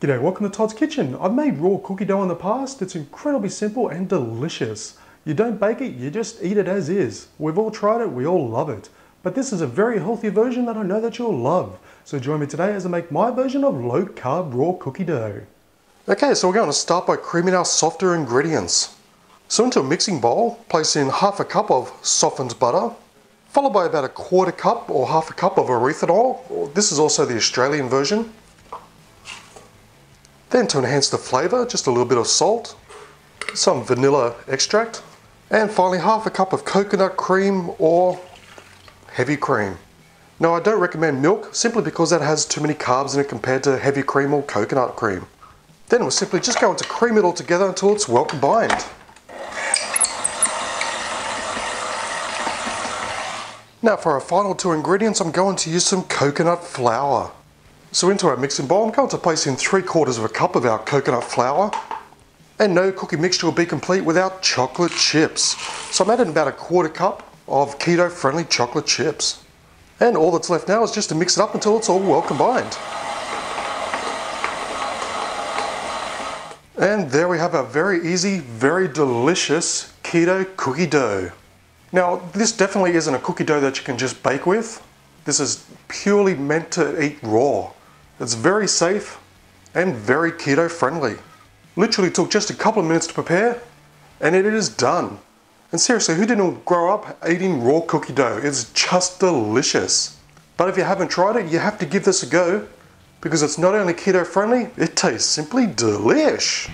G'day, welcome to Todd's Kitchen. I've made raw cookie dough in the past. It's incredibly simple and delicious. You don't bake it, you just eat it as is. We've all tried it, we all love it. But this is a very healthy version that I know that you'll love. So join me today as I make my version of low carb raw cookie dough. Okay, so we're going to start by creaming our softer ingredients. So into a mixing bowl, place in half a cup of softened butter, followed by about a quarter cup or half a cup of erythritol. This is also the Australian version. Then to enhance the flavour, just a little bit of salt, some vanilla extract, and finally half a cup of coconut cream or heavy cream. Now I don't recommend milk simply because that has too many carbs in it compared to heavy cream or coconut cream. Then we're simply just going to cream it all together until it's well combined. Now for our final two ingredients, I'm going to use some coconut flour. So into our mixing bowl, I'm going to place in three quarters of a cup of our coconut flour. And no cookie mixture will be complete without chocolate chips. So I'm adding about a quarter cup of keto friendly chocolate chips. And all that's left now is just to mix it up until it's all well combined. And there we have a very easy, very delicious keto cookie dough. Now, this definitely isn't a cookie dough that you can just bake with. This is purely meant to eat raw. It's very safe and very keto friendly. Literally took just a couple of minutes to prepare and it is done. And seriously, who didn't grow up eating raw cookie dough? It's just delicious. But if you haven't tried it, you have to give this a go because it's not only keto friendly, it tastes simply delish.